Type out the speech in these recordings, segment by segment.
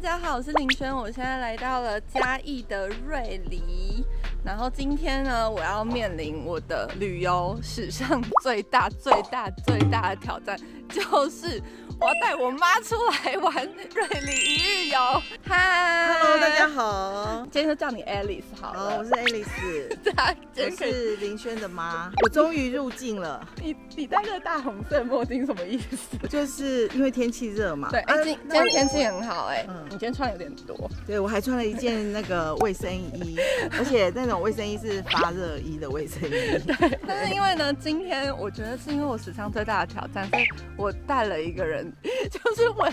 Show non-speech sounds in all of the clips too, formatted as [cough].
大家好，我是林轩，我现在来到了嘉义的瑞里，然后今天呢，我要面临我的旅游史上最大、最大、最大的挑战，就是我要带我妈出来玩瑞里一日游。嗨，Hello，大家好，今天就叫你 Alice 好了。我是 Alice，[laughs] 对我是林轩的妈，我终于入境了。你你戴个大红色墨镜什么意思？就是因为天气热嘛。对，今今天天气很好哎。嗯你今天穿有点多，对我还穿了一件那个卫生衣，[laughs] 而且那种卫生衣是发热衣的卫生衣。[laughs] 对，但是因为呢，今天我觉得是因为我史上最大的挑战，所以我带了一个人，就是文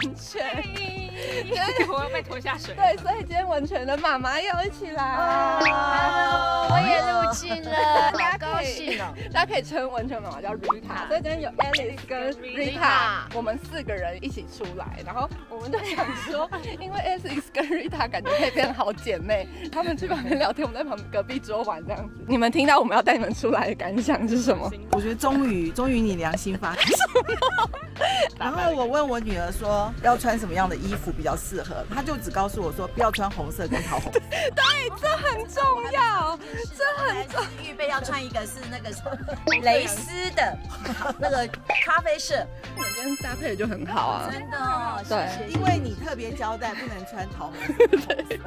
泉，因为我要被拖下水。[laughs] 对，所以今天文泉的妈妈要一起来。Hello，我也入境了，好高兴哦！大家可以称文泉妈妈叫 Rita，所以今天有 Alice 跟 Rita，我们四个人一起出来，然后我们就想说。因为 S X 跟 Rita 感觉可以变好姐妹，他们去旁边聊天，我们在旁边隔壁桌玩这样子。你们听到我们要带你们出来的感想是什么？我觉得终于，终于你良心发现。[laughs] 然后我问我女儿说要穿什么样的衣服比较适合，他就只告诉我说不要穿红色跟桃红。[laughs] 对，这很重要，这很重。预备要穿一个是那个蕾丝的，那个咖啡色，今天搭配的就很好啊。真的，对，因为你特别交代不能穿桃红。[laughs] 对，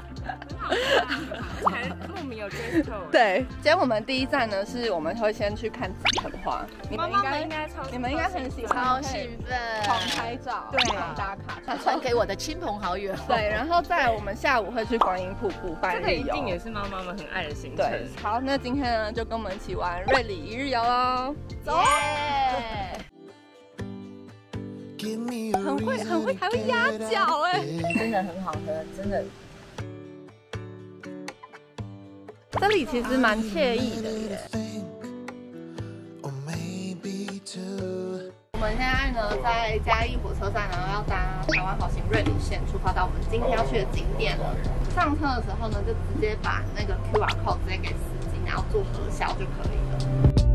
很好才入迷有追求。对，今天我们第一站呢，是我们会先去看紫藤花。你们应该应该超，你们应该很喜欢，超兴奋，狂拍照，对，打卡，传传给我的亲朋好友。[laughs] 对，然后再我们下午会去观音瀑布 [laughs] 半日游，一定也是妈妈们很爱的行程。对，好，那今天呢，就跟我们一起玩瑞里一日游喽，走。很会，很会，还会压脚哎，真的很好喝，真的。这里其实蛮惬意的耶。我们现在呢在嘉义火车站，然后要搭瑞里线出发到我们今天要去的景点了。上车的时候呢，就直接把那个 QR code 直接给司机，然后做核销就可以了。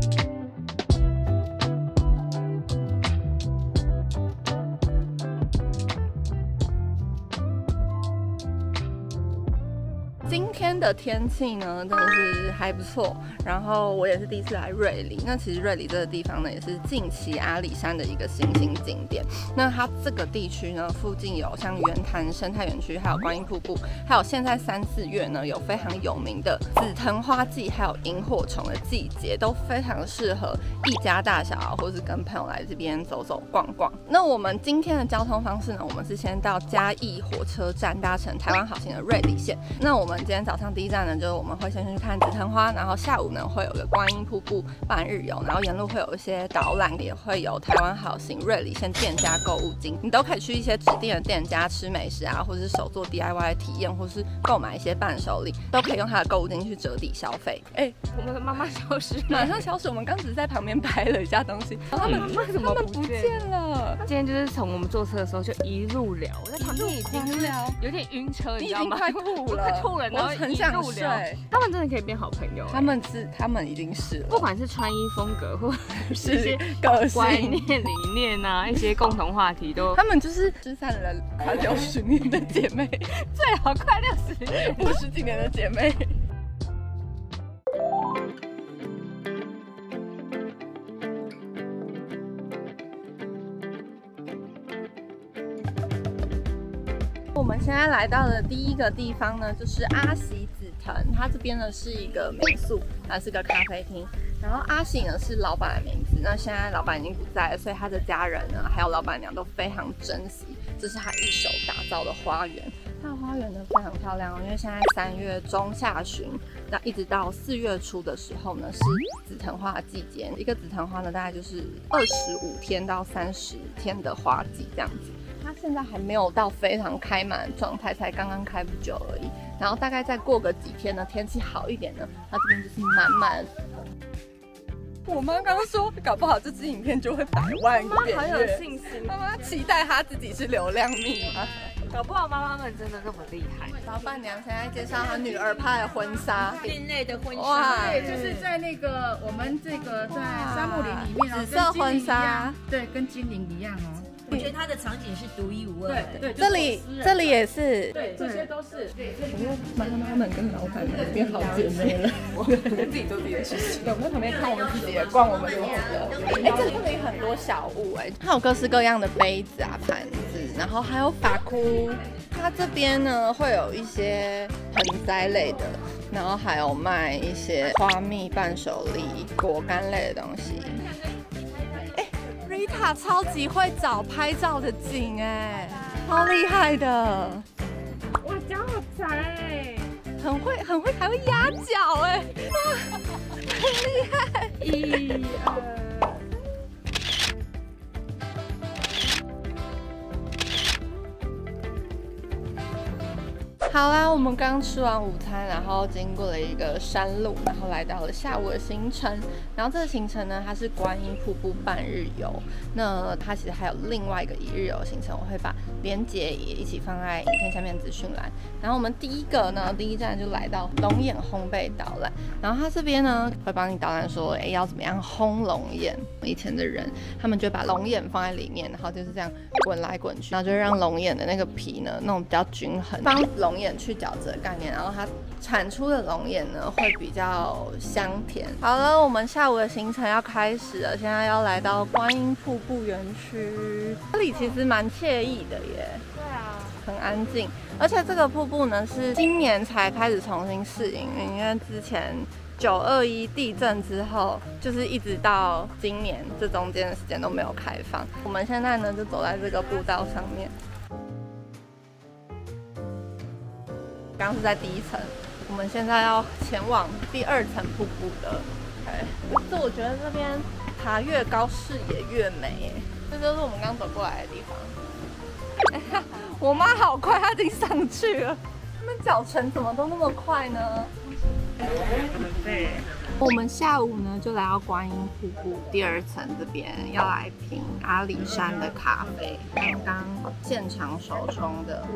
的天气呢，真的是还不错。然后我也是第一次来瑞里。那其实瑞里这个地方呢，也是近期阿里山的一个新兴景点。那它这个地区呢，附近有像圆潭生态园区，还有观音瀑布，还有现在三四月呢，有非常有名的紫藤花季，还有萤火虫的季节，都非常适合一家大小啊，或是跟朋友来这边走走逛逛。那我们今天的交通方式呢，我们是先到嘉义火车站搭乘台湾好行的瑞里线。那我们今天早上第一站呢，就是我们会先去看紫藤花，然后下午呢会有个观音瀑布半日游，然后沿路会有一些导览，也会有台湾好行瑞里线店家购物金，你都可以去一些指定的店家吃美食啊，或者是手做 DIY 体验，或是购买一些伴手礼，都可以用它的购物金去折抵消费。哎，我们的妈妈消失，马上消失。我们刚只是在旁边拍了一下东西，[laughs] 他们为什么不见了？今天就是从我们坐车的时候就一路聊，我在旁边已经聊，有点晕车，你知道吗？快吐了，快吐了，然后很。想睡，他们真的可以变好朋友。他们是，他们一定是。不管是穿衣风格，或者是一些观念、理念啊，一些共同话题都。他们就是失散了快六十年的姐妹，最好快六十年、五十几年的姐妹。我们现在来到的第一个地方呢，就是阿喜它这边呢是一个民宿，它是个咖啡厅。然后阿喜呢是老板的名字。那现在老板已经不在，所以他的家人呢，还有老板娘都非常珍惜，这是他一手打造的花园。它的花园呢非常漂亮，因为现在三月中下旬，那一直到四月初的时候呢，是紫藤花的季节。一个紫藤花呢，大概就是二十五天到三十天的花季这样子。它现在还没有到非常开满的状态，才刚刚开不久而已。然后大概再过个几天呢，天气好一点呢，它这边就是满满。我妈刚刚说，搞不好这支影片就会百万妈好有信心，妈妈期待她自己是流量密码。搞不好妈妈们真的那么厉害。老板娘现在介绍她女儿拍的婚纱，另类的婚纱，对，就是在那个我们这个在沙漠林里面，紫色婚纱，对，跟精灵一样哦。我觉得它的场景是独一无二的。对，这里这里也是，对，这些都是对，这里妈妈们跟老板们变好姐妹了。我们自己做自己的事情，对，我们在旁边看我们自己的，逛我们自己的。哎，这里很多小物哎，它有各式各样的杯子啊、盘子，然后还有发箍。它这边呢会有一些盆栽类的，然后还有卖一些花蜜、伴手礼、果干类的东西。哎，Rita 超级会找拍照的景哎，超厉害的！哇，脚好窄哎，很会很会，还会压脚哎，很厉害！[laughs] 一二。好啦，我们刚吃完午餐，然后经过了一个山路，然后来到了下午的行程。然后这个行程呢，它是观音瀑布半日游。那它其实还有另外一个一日游行程，我会把连接也一起放在影片下面资讯栏。然后我们第一个呢，第一站就来到龙眼烘焙导览。然后它这边呢，会帮你导览说，哎，要怎么样烘龙眼？以前的人他们就把龙眼放在里面，然后就是这样滚来滚去，然后就让龙眼的那个皮呢弄比较均衡，帮龙眼。去角质的概念，然后它产出的龙眼呢会比较香甜。好了，我们下午的行程要开始了，现在要来到观音瀑布园区，这里其实蛮惬意的耶。对啊，很安静，而且这个瀑布呢是今年才开始重新试营运，因为之前九二一地震之后，就是一直到今年这中间的时间都没有开放。我们现在呢就走在这个步道上面。刚是在第一层，我们现在要前往第二层瀑布的。哎，这我觉得这边爬越高视野越美，这就是我们刚走过来的地方。[laughs] 我妈好快，她已经上去了。他们脚程怎么都那么快呢？我们下午呢就来到观音瀑布第二层这边，要来品阿里山的咖啡，刚刚现场手冲的。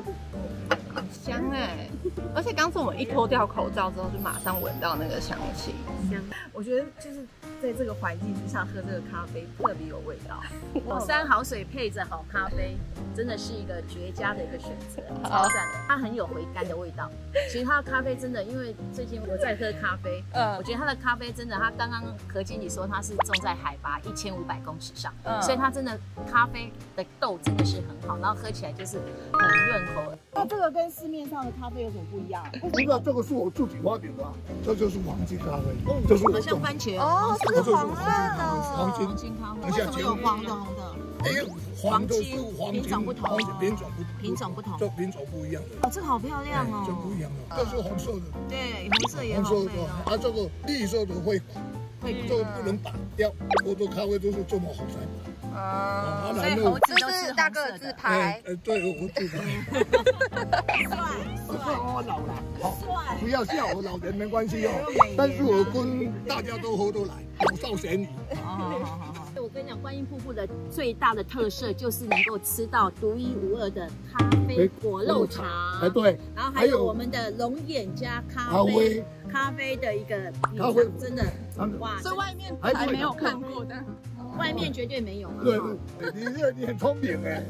香哎，而且刚才我们一脱掉口罩之后，就马上闻到那个香气。香，我觉得就是在这个环境之下喝这个咖啡特别有味道。[laughs] 好山好水配着好咖啡，真的是一个绝佳的一个选择，超赞的。它很有回甘的味道。其实它的咖啡真的，因为最近我在喝咖啡，嗯，我觉得它的咖啡真的，它刚刚何经理说它是种在海拔一千五百公尺上，嗯所以它真的咖啡的豆真的是很好，然后喝起来就是很润口。那这个跟市面上的咖啡有什么不一样？这个这个是我自己发明的，这就是黄金咖啡，这是好像番茄哦，是黄色的黄金黄金咖啡，为什么有黄的红的？哎，黄金品种不同，品种不品种不同，这品种不一样的。哦，这个好漂亮哦，这不一样的，这是红色的，对，红色也好美哦。啊，这个绿色的会苦，这个不能打掉。喝的咖啡都是这么好才打。啊，所以猴子都是大个自拍。呃，对，我自拍。帅帅，我老了，好，不要笑我老人没关系哦。但是我跟大家都合得来，老少咸宜。好好好好。我跟你讲，观音瀑布的最大的特色就是能够吃到独一无二的咖啡果肉茶。哎，对。然后还有我们的龙眼加咖啡，咖啡的一个咖啡，真的哇，这外面还没有看过的。外面绝对没有。对，你这你很聪明哎。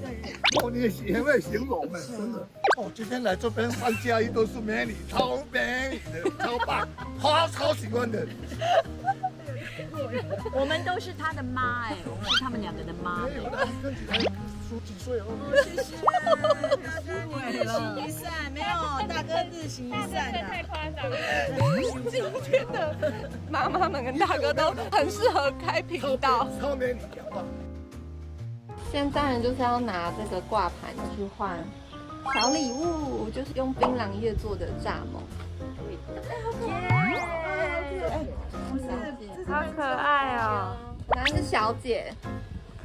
哦，你很会形容哎，真的。哦，今天来这边三加一都是美女，超美的，超棒，超超喜欢的。我们都是他的妈哎，我们是他们两个的妈。出几岁哦？谢谢。日行一善，没有大哥自行一善的。太夸张了。今天的妈妈们跟大哥都很适合开频道。后面你讲话。现在就是要拿这个挂盘去换小礼物，就是用槟榔叶做的蚱蜢。好可爱哦！那是小姐，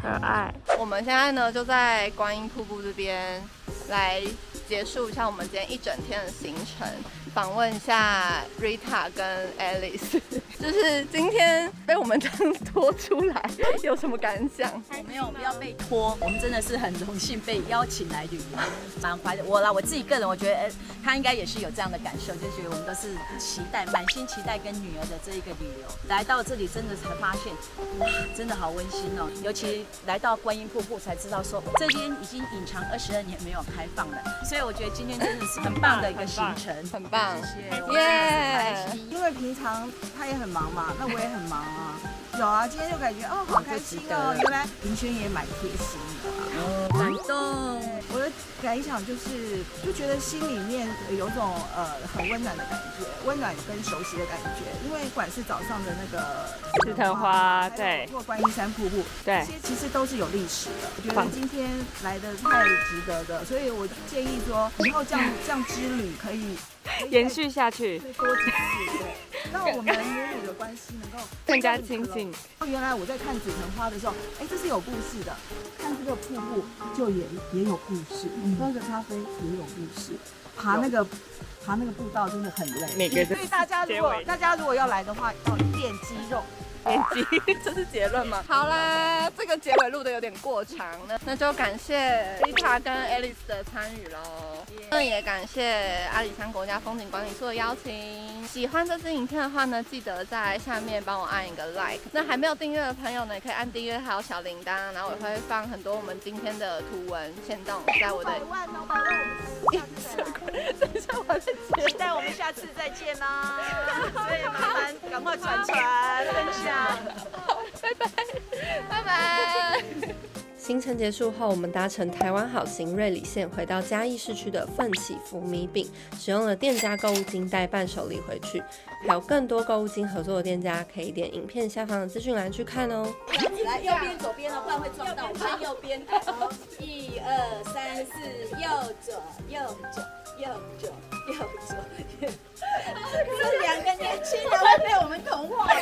可爱。我们现在呢就在观音瀑布这边来结束一下我们今天一整天的行程，访问一下 Rita 跟 Alice。就是今天被我们这样拖出来，有什么感想？我没有，不要被拖，我们真的是很荣幸被邀请来旅游，满怀的我啦，我自己个人，我觉得哎，他应该也是有这样的感受，就觉得我们都是期待，满心期待跟女儿的这一个旅游，来到这里真的才发现，哇，真的好温馨哦，尤其来到观音瀑布才知道说这边已经隐藏二十二年没有开放了，所以我觉得今天真的是很棒的一个行程，很棒，谢谢，耶，因为平常他也很忙嘛，那我也很忙啊。有啊，今天就感觉哦，好开心哦！原来林轩也蛮贴心的啊，感动。我的感想就是，就觉得心里面有种呃很温暖的感觉，温暖跟熟悉的感觉。因为不管是早上的那个紫藤花，对，或观音山瀑布，对，这些其实都是有历史的。我觉得今天来的太值得的，所以我建议说，以后这样这样之旅可以 [laughs] 延续下去，多几次，对。让我们母女的关系能够更加亲近。原来我在看紫藤花的时候，哎，这是有故事的。看这个瀑布就也也有故事，喝个咖啡也有故事。爬那个爬那个步道真的很累。所以大家如果大家如果要来的话，要练肌肉。练肌，[laughs] 这是结论吗？好啦，这个结尾录的有点过长了，那就感谢 Lita 跟 Alice 的参与喽。那也感谢阿里山国家风景管理处的邀请。喜欢这支影片的话呢，记得在下面帮我按一个 like。那还没有订阅的朋友呢，也可以按订阅还有小铃铛，然后我会放很多我们今天的图文线动在我的。百万哦，百万！[laughs] 等一下，我再期待我们下次再见啦。所以麻烦赶快转传分享。好，拜拜，拜拜。行程结束后，我们搭乘台湾好行瑞里线回到嘉义市区的奋起福米饼，使用了店家购物金带伴手礼回去。还有更多购物金合作的店家，可以点影片下方的资讯栏去看哦。来，右边、左边的，不然会撞到。看右边，一二三四，右左，右左，右左，右左。这两个年轻人会被我们同化了。